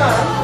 Dus de,